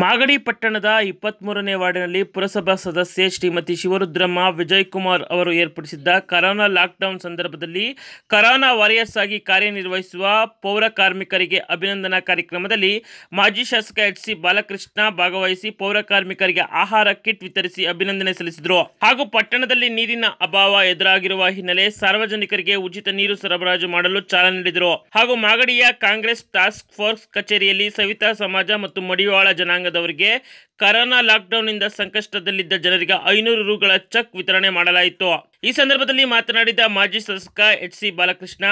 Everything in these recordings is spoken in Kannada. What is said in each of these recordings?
ಮಾಗಡಿ ಪಟ್ಟಣದ ಇಪ್ಪತ್ತ್ಮೂರನೇ ವಾರ್ಡಿನಲ್ಲಿ ಪುರಸಭಾ ಸದಸ್ಯೆ ಶ್ರೀಮತಿ ಶಿವರುದ್ರಮ್ಮ ವಿಜಯಕುಮಾರ್ ಅವರು ಏರ್ಪಡಿಸಿದ್ದ ಕರೋನಾ ಲಾಕ್ಡೌನ್ ಸಂದರ್ಭದಲ್ಲಿ ಕರೋನಾ ವಾರಿಯರ್ಸ್ ಆಗಿ ಕಾರ್ಯನಿರ್ವಹಿಸುವ ಪೌರ ಕಾರ್ಮಿಕರಿಗೆ ಅಭಿನಂದನಾ ಕಾರ್ಯಕ್ರಮದಲ್ಲಿ ಮಾಜಿ ಶಾಸಕ ಎಚ್ ಸಿ ಬಾಲಕೃಷ್ಣ ಭಾಗವಹಿಸಿ ಪೌರ ಕಾರ್ಮಿಕರಿಗೆ ಆಹಾರ, ಕಿಟ್ ವಿತರಿಸಿ ಅಭಿನಂದನೆ ಸಲ್ಲಿಸಿದರು. ಹಾಗೂ ಪಟ್ಟಣದಲ್ಲಿ ನೀರಿನ ಅಭಾವ ಎದುರಾಗಿರುವ ಹಿನ್ನೆಲೆ ಸಾರ್ವಜನಿಕರಿಗೆ ಉಚಿತ ನೀರು ಸರಬರಾಜು ಮಾಡಲು ಚಾಲನೆ ನೀಡಿದರು. ಹಾಗೂ ಮಾಗಡಿಯ ಕಾಂಗ್ರೆಸ್ ಟಾಸ್ಕ್ ಫೋರ್ಸ್ ಕಚೇರಿಯಲ್ಲಿ ಸವಿತಾ ಸಮಾಜ ಮತ್ತು ಮಡಿವಾಳ ಜನಾಂಗದವರಿಗೆ ಕರೋನಾ ಲಾಕ್ಡೌನ್ನಿಂದ ಸಂಕಷ್ಟದಲ್ಲಿದ್ದ ಜನರಿಗೆ ಐನೂರು ರೂಗಳ ಚೆಕ್ ವಿತರಣೆ ಮಾಡಲಾಯಿತು. ಈ ಸಂದರ್ಭದಲ್ಲಿ ಮಾತನಾಡಿದ ಮಾಜಿ ಶಾಸಕ ಎಚ್ ಸಿ ಬಾಲಕೃಷ್ಣ,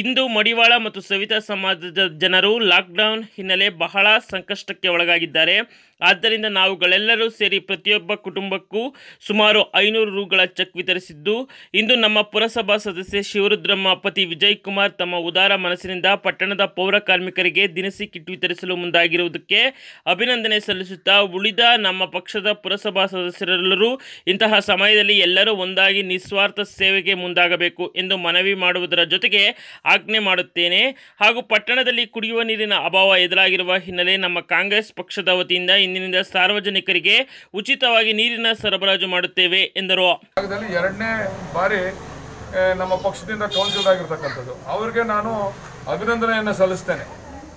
ಇಂದು ಮಡಿವಾಳ ಮತ್ತು ಸವಿತಾ ಸಮಾಜದ ಜನರು ಲಾಕ್ಡೌನ್ ಹಿನ್ನೆಲೆ ಬಹಳ ಸಂಕಷ್ಟಕ್ಕೆ ಒಳಗಾಗಿದ್ದಾರೆ. ಆದ್ದರಿಂದ ನಾವುಗಳೆಲ್ಲರೂ ಸೇರಿ ಪ್ರತಿಯೊಬ್ಬ ಕುಟುಂಬಕ್ಕೂ ಸುಮಾರು ಐನೂರು ರೂಗಳ ಚೆಕ್ ವಿತರಿಸಿದ್ದು, ಇಂದು ನಮ್ಮ ಪುರಸಭಾ ಸದಸ್ಯೆ ಶಿವರುದ್ರಮ್ಮ, ಪತಿ ವಿಜಯ್ ಕುಮಾರ್ ತಮ್ಮ ಉದಾರ ಮನಸ್ಸಿನಿಂದ ಪಟ್ಟಣದ ಪೌರ ಕಾರ್ಮಿಕರಿಗೆ ದಿನಸಿ ಕಿಟ್ ವಿತರಿಸಲು ಮುಂದಾಗಿರುವುದಕ್ಕೆ ಅಭಿನಂದನೆ ಸಲ್ಲಿಸುತ್ತಾ, ಉಳಿದ ನಮ್ಮ ಪಕ್ಷದ ಪುರಸಭಾ ಸದಸ್ಯರೆಲ್ಲರೂ ಇಂತಹ ಸಮಯದಲ್ಲಿ ಎಲ್ಲರೂ ಒಂದಾಗಿ ನಿಸ್ವಾರ್ಥ ಸೇವೆಗೆ ಮುಂದಾಗಬೇಕು ಎಂದು ಮನವಿ ಮಾಡುವುದರ ಜೊತೆಗೆ ಆಜ್ಞೆ ಮಾಡುತ್ತೇನೆ. ಹಾಗೂ ಪಟ್ಟಣದಲ್ಲಿ ಕುಡಿಯುವ ನೀರಿನ ಅಭಾವ ಎದುರಾಗಿರುವ ಹಿನ್ನೆಲೆ ನಮ್ಮ ಕಾಂಗ್ರೆಸ್ ಪಕ್ಷದ ವತಿಯಿಂದ ಇಂದಿನಿಂದ ಸಾರ್ವಜನಿಕರಿಗೆ ಉಚಿತವಾಗಿ ನೀರಿನ ಸರಬರಾಜು ಮಾಡುತ್ತೇವೆ, ಎಂದರು. ಎರಡನೇ ಬಾರಿ ನಮ್ಮ ಪಕ್ಷದಿಂದ ಕೌನ್ಸಿಲ್ ಆಗಿರ್ತಕ್ಕಂಥದ್ದು. ಅವ್ರಿಗೆ ನಾನು ಅಭಿನಂದನೆಯನ್ನು ಸಲ್ಲಿಸ್ತೇನೆ.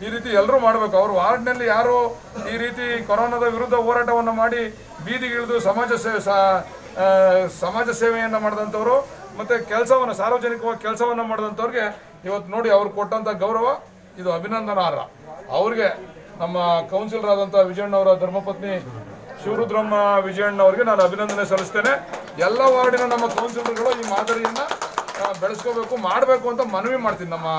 ಈ ರೀತಿ ಎಲ್ಲರೂ ಮಾಡಬೇಕು. ಅವರು ವಾರ್ಡ್ನಲ್ಲಿ ಯಾರು ಈ ರೀತಿ ಕೊರೋನಾದ ವಿರುದ್ಧ ಹೋರಾಟವನ್ನು ಮಾಡಿ ಬೀದಿಗಿಳಿದು ಸಮಾಜ ಸೇವೆ ಸಮಾಜ ಸೇವೆಯನ್ನು ಮಾಡಿದಂಥವ್ರು ಮತ್ತು ಕೆಲಸವನ್ನು, ಸಾರ್ವಜನಿಕವಾಗಿ ಕೆಲಸವನ್ನು ಮಾಡಿದಂಥವ್ರಿಗೆ ಇವತ್ತು ನೋಡಿ ಅವ್ರು ಕೊಟ್ಟಂಥ ಗೌರವ, ಇದು ಅಭಿನಂದನಾರ್ಹ ಅವ್ರಿಗೆ ನಮ್ಮ ಕೌನ್ಸಿಲರ್ ಆದಂಥ ವಿಜಯಣ್ಣವರ ಧರ್ಮಪತ್ನಿ ಶಿವರುದ್ರಮ್ಮ ವಿಜಯಣ್ಣವ್ರಿಗೆ ನಾನು ಅಭಿನಂದನೆ ಸಲ್ಲಿಸ್ತೇನೆ. ಎಲ್ಲ ವಾರ್ಡಿನ ನಮ್ಮ ಕೌನ್ಸಿಲರ್ಗಳು ಈ ಮಾದರಿಯನ್ನು ಬೆಳೆಸ್ಕೋಬೇಕು, ಮಾಡಬೇಕು ಅಂತ ಮನವಿ ಮಾಡ್ತೀನಿ ನಮ್ಮ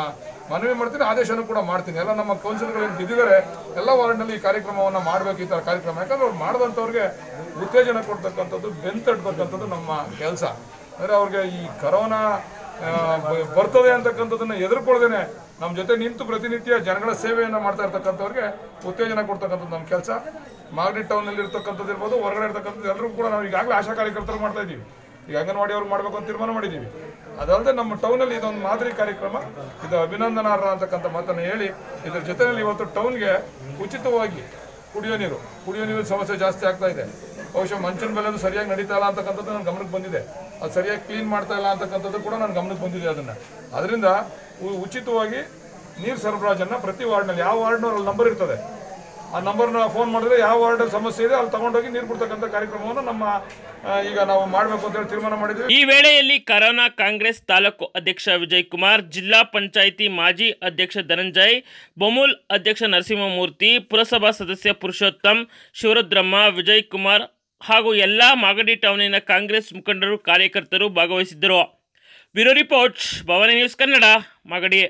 ಮನವಿ ಮಾಡ್ತೀನಿ, ಆದೇಶನೂ ಕೂಡ ಮಾಡ್ತೀನಿ. ಎಲ್ಲ ನಮ್ಮ ಕೌನ್ಸಿಲ್ಗಳು ಏನು ಬಿದ್ದಿದ್ದಾರೆ ಎಲ್ಲ ವಾರ್ಡ್ನಲ್ಲಿ ಈ ಕಾರ್ಯಕ್ರಮವನ್ನು ಮಾಡಬೇಕು ಈ ಥರ ಕಾರ್ಯಕ್ರಮ. ಯಾಕಂದ್ರೆ ಅವ್ರು ಮಾಡಿದಂಥವ್ರಿಗೆ ಉತ್ತೇಜನ ಕೊಡ್ತಕ್ಕಂಥದ್ದು, ಬೆಂತಡ್ತಕ್ಕಂಥದ್ದು ನಮ್ಮ ಕೆಲಸ. ಅಂದರೆ ಅವ್ರಿಗೆ ಈ ಕರೋನಾ ಬರ್ತದೆ ಅಂತಕ್ಕಂಥದ್ದನ್ನು ಎದುರ್ಕೊಳ್ದೇನೆ ನಮ್ಮ ಜೊತೆ ನಿಂತು ಪ್ರತಿನಿತ್ಯ ಜನಗಳ ಸೇವೆಯನ್ನು ಮಾಡ್ತಾ ಇರ್ತಕ್ಕಂಥವ್ರಿಗೆ ಉತ್ತೇಜನ ಕೊಡ್ತಕ್ಕಂಥದ್ದು ನಮ್ಮ ಕೆಲಸ. ಮಾಗಡಿ ಟೌನಲ್ಲಿ ಇರ್ತಕ್ಕಂಥದ್ದು ಇರ್ಬೋದು, ಹೊರಗಡೆ ಇರ್ತಕ್ಕಂಥದ್ದು ಎಲ್ಲರೂ ಕೂಡ ನಾವು ಈಗಾಗಲೇ ಆಶಾ ಕಾರ್ಯಕರ್ತರು ಮಾಡ್ತಾ ಇದ್ದೀವಿ. ಈಗ ಅಂಗನವಾಡಿ ಅವ್ರು ಮಾಡಬೇಕು ಅಂತ ತೀರ್ಮಾನ ಮಾಡಿದ್ದೀವಿ ಅದಲ್ಲದೆ ನಮ್ಮ ಟೌನಲ್ಲಿ ಇದೊಂದು ಮಾದರಿ ಕಾರ್ಯಕ್ರಮ. ಇದು ಅಭಿನಂದನಾರ್ಹ ಅಂತಕ್ಕಂಥ ಮಾತನ್ನು ಹೇಳಿ, ಇದ್ರ ಜೊತೆಯಲ್ಲಿ ಇವತ್ತು ಟೌನ್ಗೆ ಉಚಿತವಾಗಿ ಕುಡಿಯೋ ನೀರು, ಕುಡಿಯೋ ನೀರಿನ ಸಮಸ್ಯೆ ಜಾಸ್ತಿ ಆಗ್ತಾ ಇದೆ. ಬಹುಶಃ ಮಂಚಿನ ಬೆಲೆದು ಸರಿಯಾಗಿ ನಡೀತಾ ಇಲ್ಲ ಅಂತಕ್ಕಂಥದ್ದು ನನ್ನ ಗಮನಕ್ಕೆ ಬಂದಿದೆ. ಅದು ಸರಿಯಾಗಿ ಕ್ಲೀನ್ ಮಾಡ್ತಾ ಇಲ್ಲ ಅಂತಕ್ಕಂಥದ್ದು ಕೂಡ ನನ್ನ ಗಮನಕ್ಕೆ ಬಂದಿದೆ ಅದನ್ನು. ಅದರಿಂದ ಉಚಿತವಾಗಿ ನೀರು ಸರಬರಾಜನ್ನು ಪ್ರತಿ ವಾರ್ಡ್ನಲ್ಲಿ, ಯಾವ ವಾರ್ಡ್ನವ್ರಲ್ಲಿ ನಂಬರ್ ಇರ್ತದೆ? ಆ ನಂಬರ್ನ ಫೋನ್ ಮಾಡಿದ್ರೆ ಯಾವ ವಾರ್ಡ್ ಸಮಸ್ಯೆ ಇದೆ, ಅಲ್ಲಿ ತಗೊಂಡೋಗಿ ನೀರು ಬಿಡ್ತಕ್ಕಂಥ ಕಾರ್ಯಕ್ರಮವನ್ನು ನಮ್ಮ ಈಗ ನಾವು ಮಾಡಬೇಕು ಅಂತ ಹೇಳಿ ತೀರ್ಮಾನ ಮಾಡಿದ್ವಿ. ಈ ವೇಳೆಯಲ್ಲಿ ಕರೋನಾ ಕಾಂಗ್ರೆಸ್ ತಾಲೂಕು ಅಧ್ಯಕ್ಷ ವಿಜಯ್ ಕುಮಾರ್ ಜಿಲ್ಲಾ ಪಂಚಾಯಿತಿ ಮಾಜಿ ಅಧ್ಯಕ್ಷ ಧನಂಜಯ್, ಬೊಮೂಲ್ ಅಧ್ಯಕ್ಷ ನರಸಿಂಹಮೂರ್ತಿ, ಪುರಸಭಾ ಸದಸ್ಯ ಪುರುಷೋತ್ತಮ್, ಶಿವರುದ್ರಮ್ಮ ವಿಜಯ್ ಕುಮಾರ್ ಹಾಗೂ ಎಲ್ಲ ಮಾಗಡಿ ಟೌನಿನ ಕಾಂಗ್ರೆಸ್ ಮುಖಂಡರು, ಕಾರ್ಯಕರ್ತರು ಭಾಗವಹಿಸಿದ್ದರು. Bureau report, Bhavani news Kannada, Magadi.